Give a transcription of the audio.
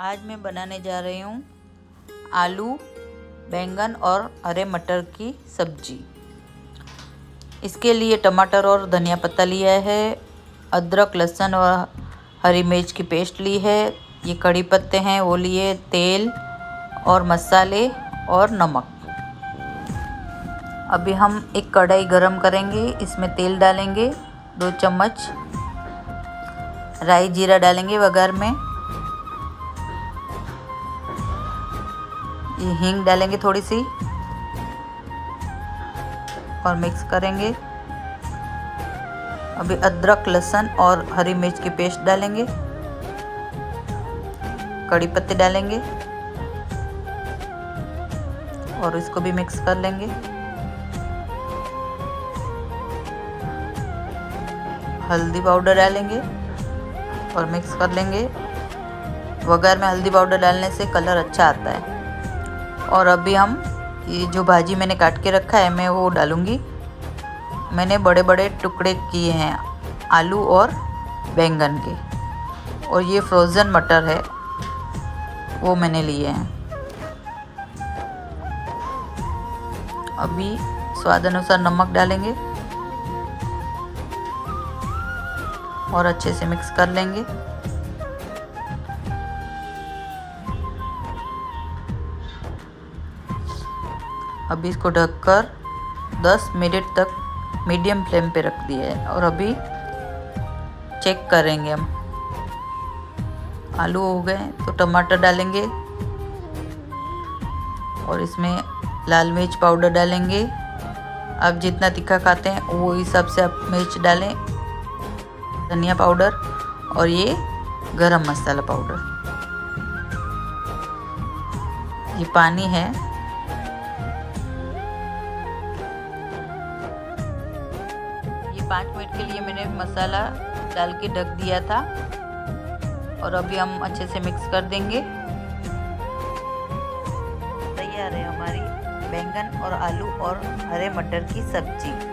आज मैं बनाने जा रही हूँ आलू, बैंगन और हरे मटर की सब्ज़ी। इसके लिए टमाटर और धनिया पत्ता लिया है, अदरक, लहसुन और हरी मिर्च की पेस्ट ली है। ये कड़ी पत्ते हैं, वो लिए तेल और मसाले और नमक। अभी हम एक कढ़ाई गरम करेंगे, इसमें तेल डालेंगे, दो चम्मच राई जीरा डालेंगे वघार में। ये हींग डालेंगे थोड़ी सी। और मिक्स करेंगे। अभी अदरक, लहसुन और हरी मिर्च की पेस्ट डालेंगे। कड़ी पत्ते डालेंगे। और इसको भी मिक्स कर लेंगे। हल्दी पाउडर डालेंगे और मिक्स कर लेंगे। वगैर में हल्दी पाउडर डालने से कलर अच्छा आता है। और अभी हम ये जो भाजी मैंने काट के रखा है, मैं वो डालूँगी। मैंने बड़े बड़े टुकड़े किए हैं, आलू और बैंगन के। और ये फ्रोज़न मटर है, वो मैंने लिए हैं। अभी स्वाद अनुसार नमक डालेंगे। और अच्छे से मिक्स कर लेंगे। अभी इसको ढककर 10 मिनट तक मीडियम फ्लेम पे रख दिया है और अभी चेक करेंगे हम। आलू हो गए तो टमाटर डालेंगे और इसमें लाल मिर्च पाउडर डालेंगे। आप जितना तीखा खाते हैं, वो हिसाब से आप मिर्च डालें, धनिया पाउडर और ये गरम मसाला पाउडर ये पानी है। पाँच मिनट के लिए मैंने मसाला डाल के ढक दिया था। और अभी हम अच्छे से मिक्स कर देंगे। तैयार है हमारी बैंगन और आलू और हरे मटर की सब्ज़ी।